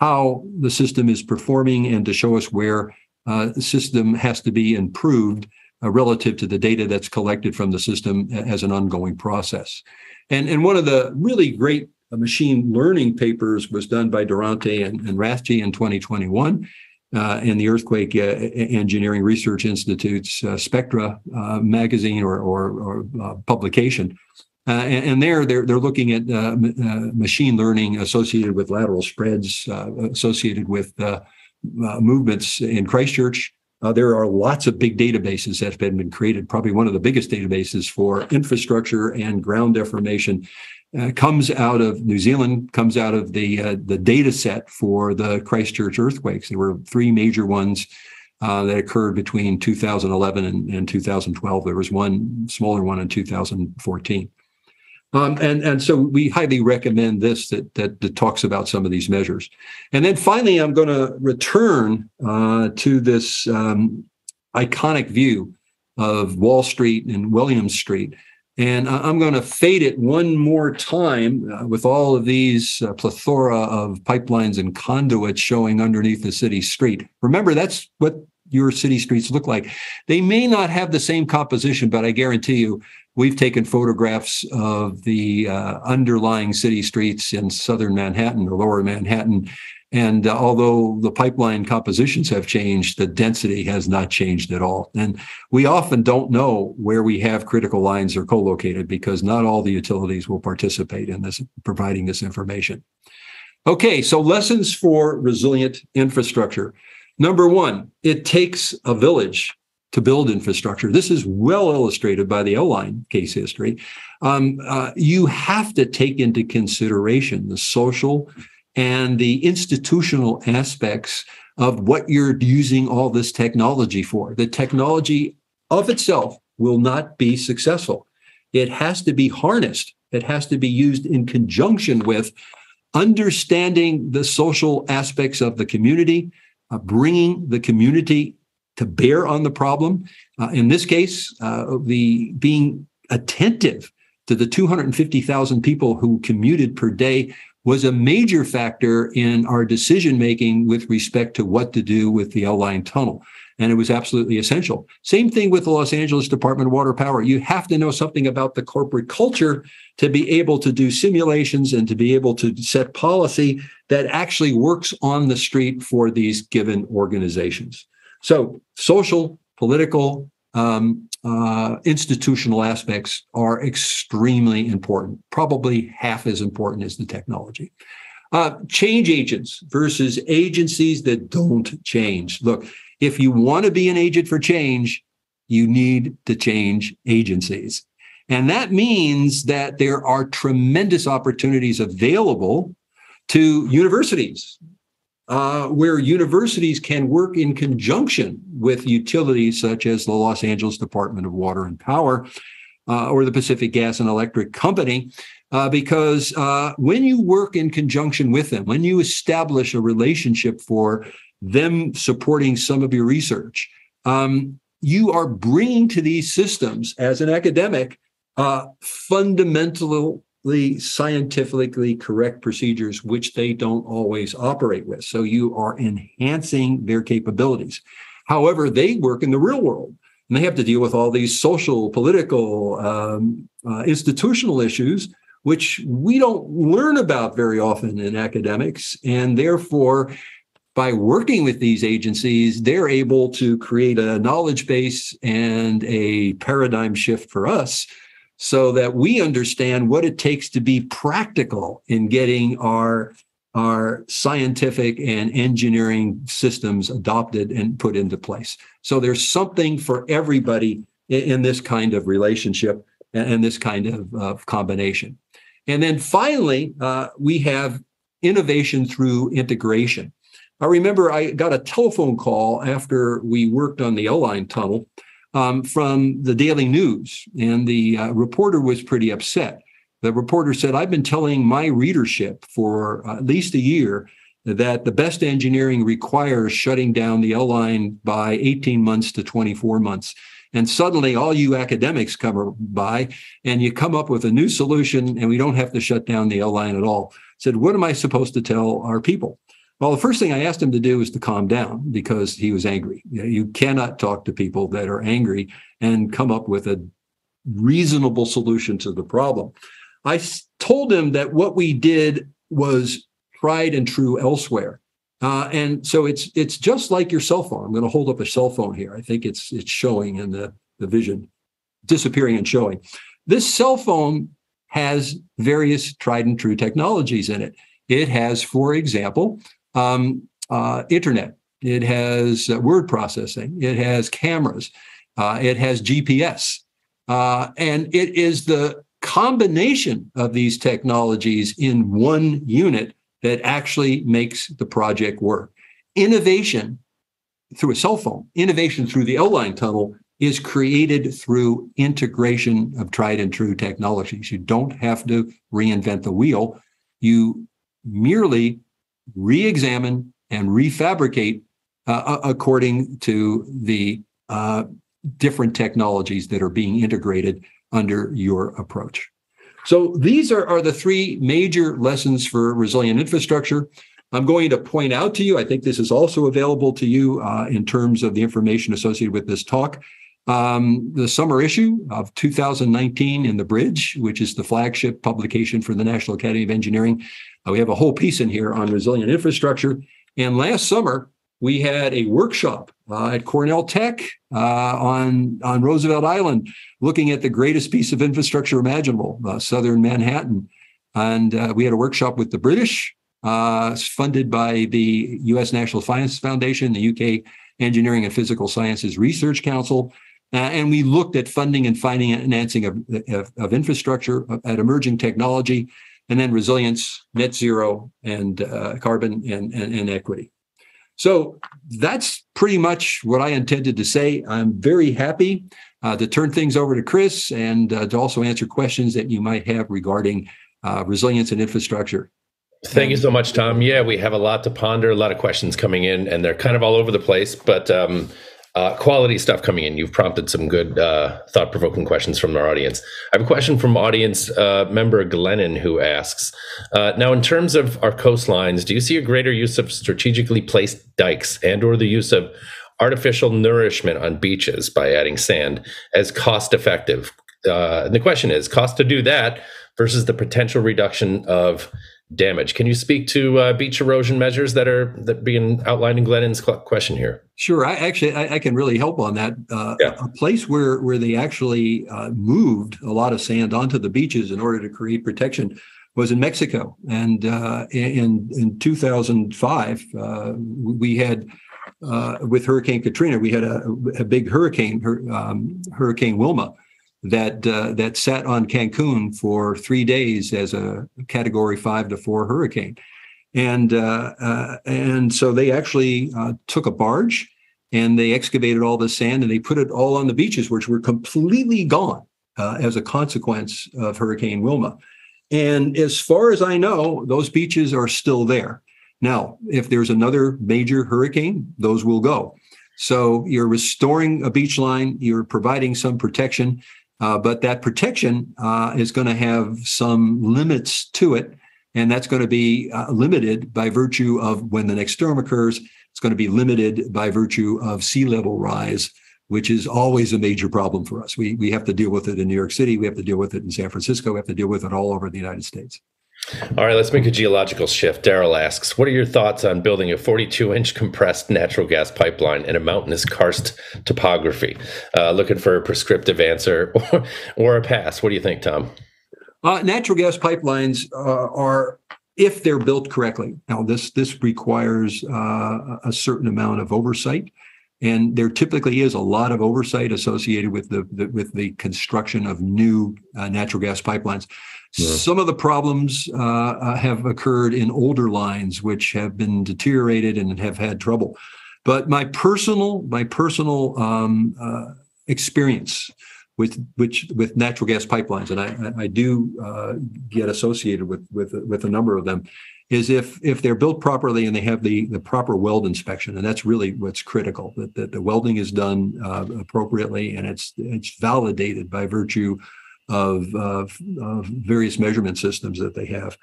how the system is performing and to show us where the system has to be improved relative to the data that's collected from the system as an ongoing process. And, and one of the really great machine learning papers was done by Durante and, and Rathje in 2021. Uh, the Earthquake uh, Engineering Research Institute's uh, Spectra uh, magazine or, or, or uh, publication. Uh, and, and, there, they're, they're looking at m- machine learning associated with lateral spreads, associated with movements in Christchurch. there are lots of big databases that have been created, probably one of the biggest databases for infrastructure and ground deformation uh, comes out of New Zealand, comes out of the uh, the data set for the Christchurch earthquakes. There were three major ones uh, that occurred between 2011 and, and, 2012. There was one smaller one in 2014. Um, and, and so we highly recommend this that, that, that talks about some of these measures. And then finally, I'm going to return uh, to this um, iconic view of Wall Street and Williams Street. And I'm going to fade it one more time uh, with all of these uh, plethora of pipelines and conduits showing underneath the city street. Remember, that's what your city streets look like. They may not have the same composition, but I guarantee you We've taken photographs of the uh, underlying city streets in southern Manhattan or lower Manhattan. And uh, although the pipeline compositions have changed, the density has not changed at all. And we often don't know where we have critical lines are co-located because not all the utilities will participate in this, providing this information. Okay, so lessons for resilient infrastructure. Number one, it takes a village to build infrastructure. This is well illustrated by the L-line case history. Um, uh, you have to take into consideration the social and the institutional aspects of what you're using all this technology for. The technology of itself will not be successful. It has to be harnessed. It has to be used in conjunction with understanding the social aspects of the community, uh, bringing the community to bear on the problem. Uh, in this case, uh, the being attentive to the 250,000 people who commuted per day was a major factor in our decision making with respect to what to do with the L line tunnel. And it was absolutely essential. Same thing with the Los Angeles Department of Water Power. You have to know something about the corporate culture to be able to do simulations and to be able to set policy that actually works on the street for these given organizations. So, social, political, um, uh, institutional aspects are extremely important, probably half as important as the technology. Uh, change agents versus agencies that don't change. Look, if you want to be an agent for change, you need to change agencies. And that means that there are tremendous opportunities available to universities, uh, where universities can work in conjunction with utilities such as the Los Angeles Department of Water and Power uh, or the Pacific Gas and Electric Company. Uh, because uh, when you work in conjunction with them, when you establish a relationship for them supporting some of your research, um, you are bringing to these systems as an academic uh, fundamental scientifically correct procedures, which they don't always operate with. So you are enhancing their capabilities. However, they work in the real world and they have to deal with all these social, political, um, uh, institutional issues, which we don't learn about very often in academics. And therefore, by working with these agencies, they're able to create a knowledge base and a paradigm shift for us so that we understand what it takes to be practical in getting our our scientific and engineering systems adopted and put into place. So there's something for everybody in, in this kind of relationship and, and this kind of, of, combination. And then finally, uh, we have innovation through integration. I remember I got a telephone call after we worked on the L line tunnel um, from the Daily News, and the uh, reporter was pretty upset. The reporter said, I've been telling my readership for uh, at least a year that the best engineering requires shutting down the L line by 18 months to 24 months. And suddenly, all you academics come by and you come up with a new solution, and we don't have to shut down the L line at all. Said, what am I supposed to tell our people? Well, the first thing I asked him to do was to calm down because he was angry. You, know, you cannot talk to people that are angry and come up with a reasonable solution to the problem. I told him that what we did was tried and true elsewhere. Uh, and so it's it's just like your cell phone. I'm going to hold up a cell phone here. I think it's it's showing in the, the vision, disappearing and showing. This cell phone has various tried and true technologies in it. It has, for example, um, uh, internet. It has uh, word processing. It has cameras. Uh, it has GPS. Uh, and it is the combination of these technologies in one unit that actually makes the project work. Innovation through a cell phone, innovation through the L line tunnel is created through integration of tried and true technologies. You don't have to reinvent the wheel. You merely re examine and refabricate uh, according to the uh, different technologies that are being integrated under your approach. So these are, are the three major lessons for resilient infrastructure. I'm going to point out to you, I think this is also available to you uh, in terms of the information associated with this talk. Um, the summer issue of 2019 in The Bridge, which is the flagship publication for the National Academy of Engineering. Uh, we have a whole piece in here on resilient infrastructure. And last summer, we had a workshop uh, at Cornell Tech uh, on, on Roosevelt Island looking at the greatest piece of infrastructure imaginable, uh, southern Manhattan. And uh, we had a workshop with the British, uh, funded by the U.S. National Science Foundation, the UK Engineering and Physical Sciences Research Council. Uh, and we looked at funding and financing of, of, of infrastructure, at emerging technology, and then resilience, net zero, and carbon and, and, and equity. So that's pretty much what I intended to say. I'm very happy uh, to turn things over to Chris and uh, to also answer questions that you might have regarding uh, resilience and infrastructure. Thank you so much, Tom. Yeah, we have a lot to ponder, a lot of questions coming in, and they're kind of all over the place, but um, uh, quality stuff coming in. You've prompted some good uh, thought provoking questions from our audience. I have a question from audience uh, member Glennon who asks uh, Now, in terms of our coastlines, do you see a greater use of strategically placed dikes and or the use of artificial nourishment on beaches by adding sand as cost effective? Uh, and the question is cost to do that versus the potential reduction of damage. Can you speak to uh, beach erosion measures that are that being outlined in Glennon's question here? Sure. I actually I, I can really help on that. Uh, yeah. A place where where they actually uh, moved a lot of sand onto the beaches in order to create protection was in Mexico, and uh, in in 2005 uh, we had. Uh, with Hurricane Katrina, we had a, a big hurricane, um, Hurricane Wilma, that uh, that sat on Cancun for three days as a Category Five to Four hurricane, and uh, uh, and so they actually uh, took a barge and they excavated all the sand and they put it all on the beaches, which were completely gone uh, as a consequence of Hurricane Wilma. And as far as I know, those beaches are still there. Now, if there's another major hurricane, those will go. So you're restoring a beach line, you're providing some protection, uh, but that protection uh, is going to have some limits to it. And that's going to be uh, limited by virtue of when the next storm occurs. It's going to be limited by virtue of sea level rise, which is always a major problem for us. We, we have to deal with it in New York City. We have to deal with it in San Francisco. We have to deal with it all over the United States. All right, let's make a geological shift. Daryl asks, what are your thoughts on building a 42 inch compressed natural gas pipeline in a mountainous karst topography? Uh, looking for a prescriptive answer or, or a pass. What do you think, Tom? Uh, natural gas pipelines uh, are, if they're built correctly. Now, this this requires uh, a certain amount of oversight, and there typically is a lot of oversight associated with the, the with the construction of new uh, natural gas pipelines. Yeah. Some of the problems uh, uh, have occurred in older lines, which have been deteriorated and have had trouble. But my personal, my personal um, uh, experience with which with natural gas pipelines, and I, I do uh, get associated with with with a number of them, is if if they're built properly and they have the the proper weld inspection, and that's really what's critical that, that the welding is done uh, appropriately and it's it's validated by virtue of, of, of various measurement systems that they have.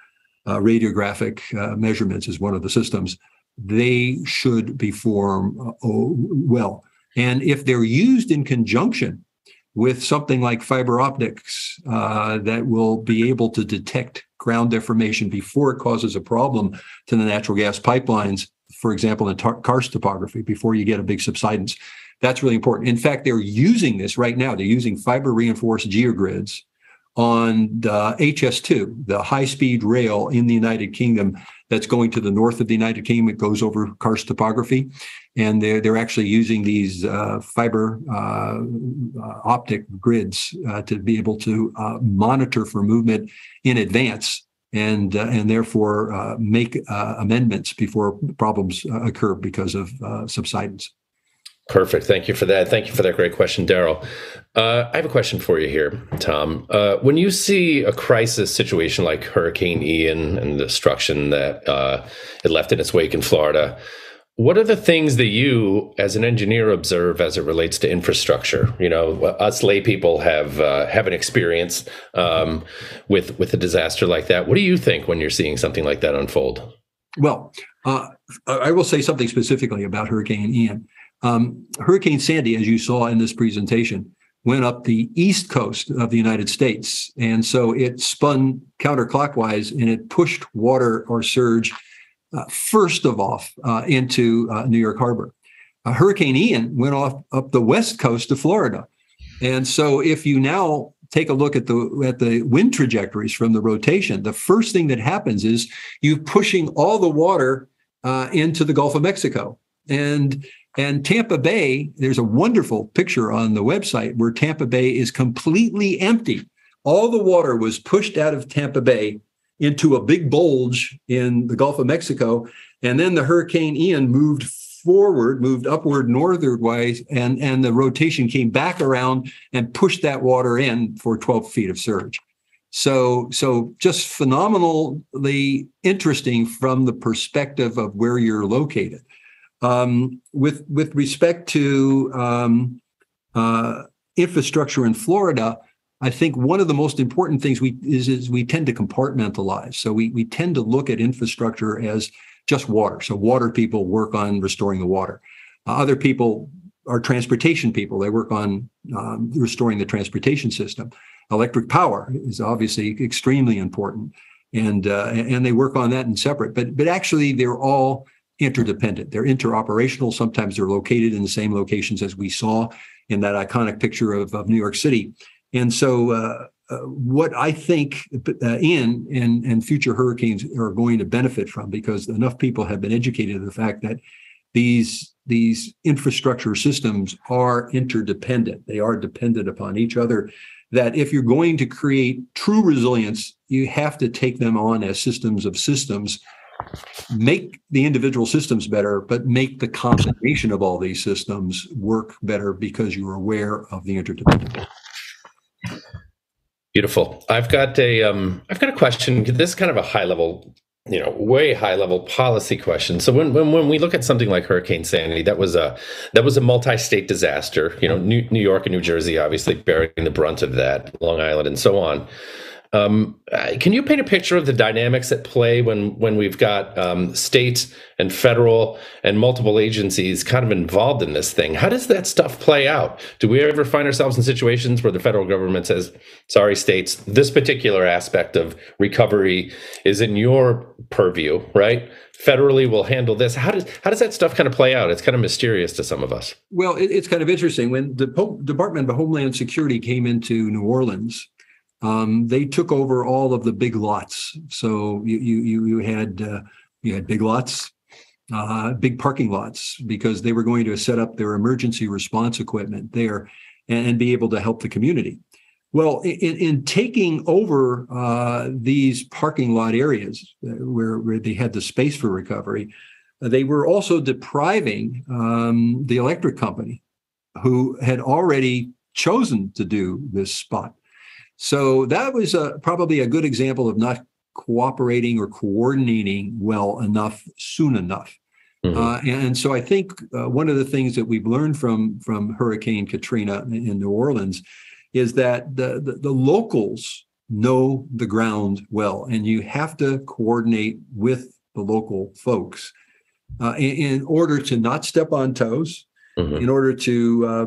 Uh, radiographic uh, measurements is one of the systems. They should perform uh, well. And if they're used in conjunction with something like fiber optics uh, that will be able to detect ground deformation before it causes a problem to the natural gas pipelines, for example, in tar- karst topography, before you get a big subsidence, that's really important. In fact, they're using this right now. They're using fiber reinforced geogrids on the HS2, the high speed rail in the United Kingdom that's going to the north of the United Kingdom. It goes over karst topography. And they're, they're actually using these uh, fiber uh, uh, optic grids uh, to be able to uh, monitor for movement in advance and and therefore make amendments before problems occur because of subsidence. Perfect. Thank you for that. Thank you for that great question, Daryl. Uh, I have a question for you here, Tom. Uh, when you see a crisis situation like Hurricane Ian and the destruction that uh, it left in its wake in Florida, what are the things that you, as an engineer, observe as it relates to infrastructure? You know, us lay people have uh, have an experience um, with with a disaster like that. What do you think when you're seeing something like that unfold? Well, uh, I will say something specifically about Hurricane Ian. Um, Hurricane Sandy, as you saw in this presentation, went up the east coast of the United States, and so it spun counterclockwise and it pushed water or surge first of all uh, into uh, New York Harbor. Hurricane Ian went off up the west coast of Florida, and so if you now take a look at the at the wind trajectories from the rotation, the first thing that happens is you're pushing all the water uh, into the Gulf of Mexico, and and Tampa Bay. There's a wonderful picture on the website where Tampa Bay is completely empty. All the water was pushed out of Tampa Bay into a big bulge in the Gulf of Mexico. And then the Hurricane Ian moved forward, moved upward northwardwise, and, and the rotation came back around and pushed that water in for 12 feet of surge. So, so just phenomenally interesting from the perspective of where you're located. Um, with with respect to um, uh, infrastructure in Florida, I think one of the most important things we is, is we tend to compartmentalize. So we we tend to look at infrastructure as just water. So water people work on restoring the water. Uh, other people are transportation people. They work on um, restoring the transportation system. Electric power is obviously extremely important, and uh, and they work on that in separate. But but actually, they're all interdependent. They're interoperational. Sometimes they're located in the same locations as we saw in that iconic picture of, of New York City. And so, uh, uh, what I think uh, in and and future hurricanes are going to benefit from, because enough people have been educated to the fact that these these infrastructure systems are interdependent. They are dependent upon each other. That if you're going to create true resilience, you have to take them on as systems of systems make the individual systems better, but make the combination of all these systems work better because you're aware of the interdependence. Beautiful. I've got a um, I've got a question. This is kind of a high level, you know, way high level policy question. So when, when when we look at something like Hurricane Sandy, that was a that was a multi-state disaster. You know, New, New York and New Jersey obviously bearing the brunt of that, Long Island and so on. Um, uh, can you paint a picture of the dynamics at play when when we've got um, state and federal and multiple agencies kind of involved in this thing? How does that stuff play out? Do we ever find ourselves in situations where the federal government says, "Sorry, states, this particular aspect of recovery is in your purview, right? Federally, we'll handle this." How does how does that stuff kind of play out? It's kind of mysterious to some of us. Well, it, it's kind of interesting when the Department of Homeland Security came into New Orleans um, they took over all of the big lots. So you you you had uh, you had big lots, uh, big parking lots because they were going to set up their emergency response equipment there and, and be able to help the community. Well, in, in taking over uh, these parking lot areas uh, where, where they had the space for recovery, they were also depriving um, the electric company, who had already chosen to do this spot. So that was a, probably a good example of not cooperating or coordinating well enough soon enough. Mm-hmm. Uh, and so I think uh, one of the things that we've learned from from Hurricane Katrina in New Orleans is that the, the, the locals know the ground well, and you have to coordinate with the local folks uh, in, in, order to not step on toes, mm-hmm. in order to uh,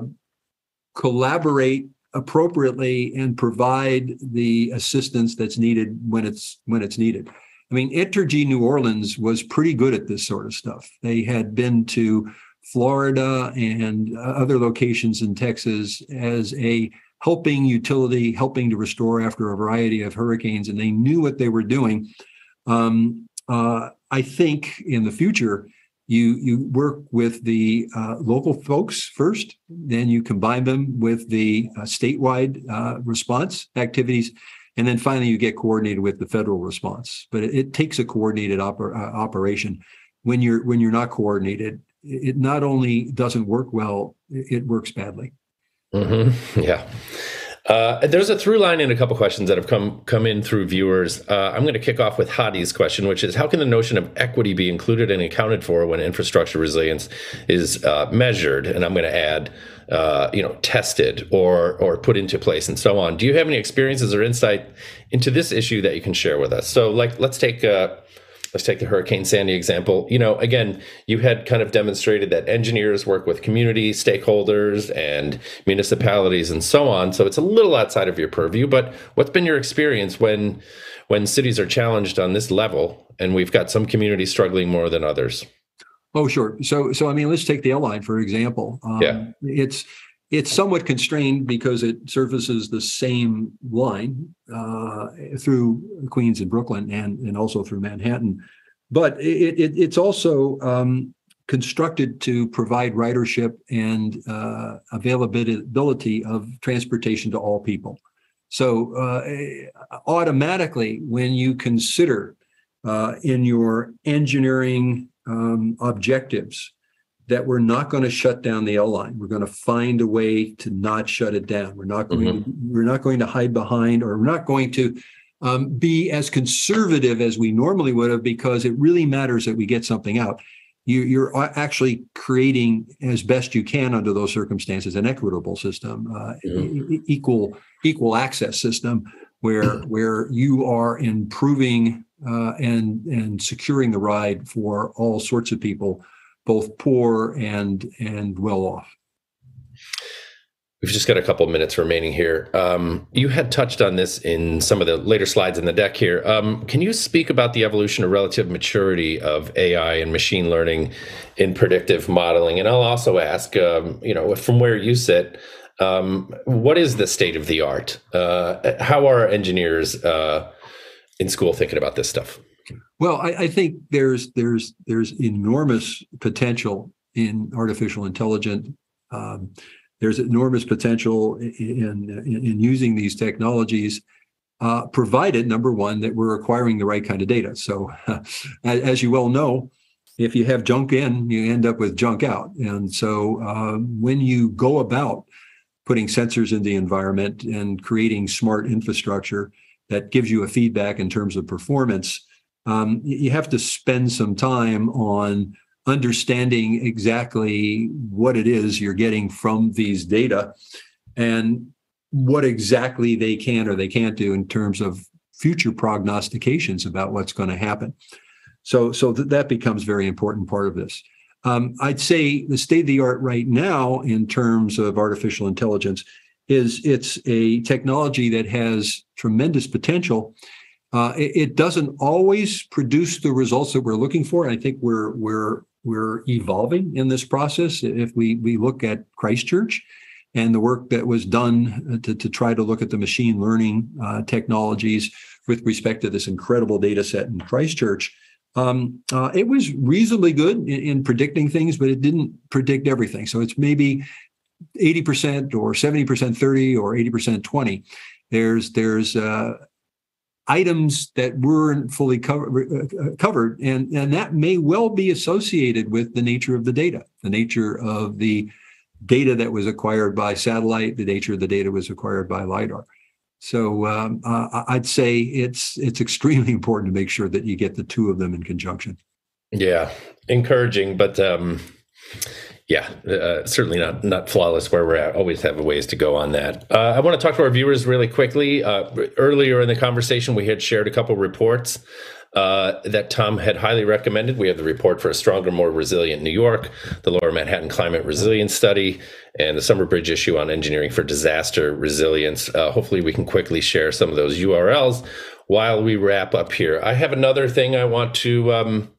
collaborate appropriately and provide the assistance that's needed when it's when it's needed. I mean, Entergy New Orleans was pretty good at this sort of stuff. They had been to Florida and other locations in Texas as a helping utility, helping to restore after a variety of hurricanes, and they knew what they were doing. Um, uh, I think in the future, you you work with the uh, local folks first, then you combine them with the uh, statewide uh, response activities, and then finally you get coordinated with the federal response. But it, it takes a coordinated oper- uh, operation. When you're when you're not coordinated, it not only doesn't work well, it works badly. Mm-hmm. Yeah. Uh, there's a through line in a couple questions that have come come in through viewers. Uh, I'm going to kick off with Hadi's question, which is how can the notion of equity be included and accounted for when infrastructure resilience is uh, measured? And I'm going to add, uh, you know, tested or or put into place and so on. Do you have any experiences or insight into this issue that you can share with us? So, like, let's take uh, let's take the Hurricane Sandy example. You know, again, you had kind of demonstrated that engineers work with community stakeholders and municipalities and so on. So it's a little outside of your purview, but what's been your experience when when cities are challenged on this level and we've got some communities struggling more than others? Oh, sure. So so I mean, let's take the L line for example. Um, yeah. It's it's somewhat constrained because it surfaces the same line uh, through Queens and Brooklyn and, and also through Manhattan. But it, it, it's also um, constructed to provide ridership and uh, availability of transportation to all people. So uh, automatically, when you consider uh, in your engineering um, objectives that we're not going to shut down the L line. We're going to find a way to not shut it down. We're not going mm-hmm. to, we're not going to hide behind or we're not going to um, be as conservative as we normally would have because it really matters that we get something out. You, you're actually creating as best you can under those circumstances an equitable system, uh, mm-hmm. e- equal equal access system where where you are improving uh, and and securing the ride for all sorts of people both poor and and well off. We've just got a couple minutes remaining here. Um, you had touched on this in some of the later slides in the deck here. Um, can you speak about the evolution or relative maturity of AI and machine learning in predictive modeling? And I'll also ask, um, you know, from where you sit, um, what is the state of the art? Uh, how are engineers uh, in school thinking about this stuff? Well, I, I, think there's there's there's enormous potential in artificial intelligence. Um, there's enormous potential in, in, in using these technologies, uh, provided number one that we're acquiring the right kind of data. So, as you well know, if you have junk in, you end up with junk out. And so, uh, when you go about putting sensors in the environment and creating smart infrastructure that gives you a feedback in terms of performance um, you have to spend some time on understanding exactly what it is you're getting from these data and what exactly they can or they can't do in terms of future prognostications about what's going to happen. So, so th- that becomes very important part of this. Um, I'd say the state of the art right now in terms of artificial intelligence is it's a technology that has tremendous potential uh, it, it, doesn't always produce the results that we're looking for. I think we're we're we're evolving in this process. If we we look at Christchurch and the work that was done to, to try to look at the machine learning uh, technologies with respect to this incredible data set in Christchurch, um, uh, it was reasonably good in, in, predicting things, but it didn't predict everything. So it's maybe 80% or 70% 30 or 80% 20. There's there's uh, items that weren't fully cover, uh, covered. And, and that may well be associated with the nature of the data, the nature of the data that was acquired by satellite, the nature of the data was acquired by LIDAR. So um, uh, I'd say it's it's extremely important to make sure that you get the two of them in conjunction. Yeah, encouraging, but um, yeah, uh, certainly not not flawless where we're at. Always have ways to go on that. Uh, I want to talk to our viewers really quickly. Uh, earlier in the conversation, we had shared a couple reports uh, that Tom had highly recommended. We have the report for a stronger, more resilient New York, the Lower Manhattan Climate Resilience Study, and the Summer Bridge issue on engineering for disaster resilience. Uh, hopefully, we can quickly share some of those URLs while we wrap up here. I have another thing I want to. Um,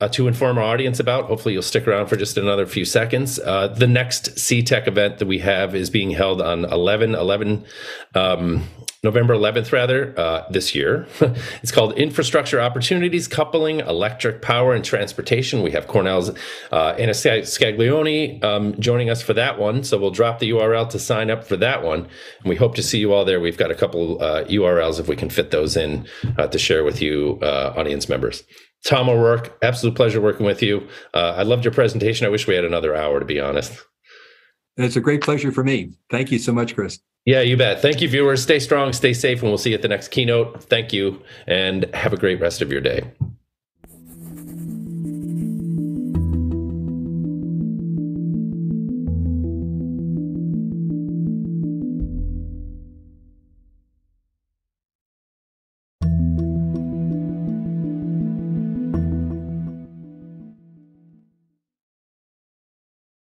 uh, to inform our audience about. Hopefully, you'll stick around for just another few seconds. Uh, the next CTEC event that we have is being held on 11 11. Um, November 11th, rather, uh, this year. it's called Infrastructure Opportunities Coupling Electric Power and Transportation. We have Cornell's uh, Anna Scaglione um, joining us for that one. So we'll drop the URL to sign up for that one. And we hope to see you all there. We've got a couple uh, URLs if we can fit those in uh, to share with you, uh, audience members. Tom O'Rourke, absolute pleasure working with you. Uh, I loved your presentation. I wish we had another hour, to be honest. It's a great pleasure for me. Thank you so much, Chris. Yeah, you bet. Thank you, viewers. Stay strong, stay safe, and we'll see you at the next keynote. Thank you, and have a great rest of your day.